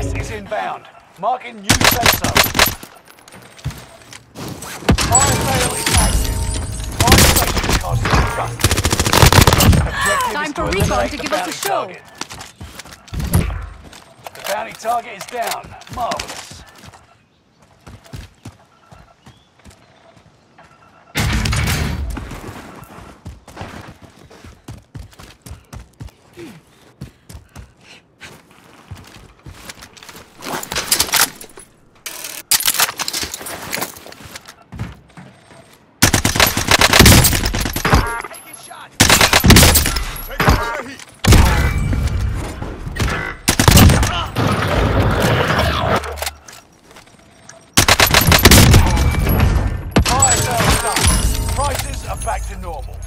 Gas is inbound. Marking new safe zone. Fire sale is active. Fire station costs disgusting. Objective Time for recon to give us a show. target. The bounty target is down. Marvelous. back to normal.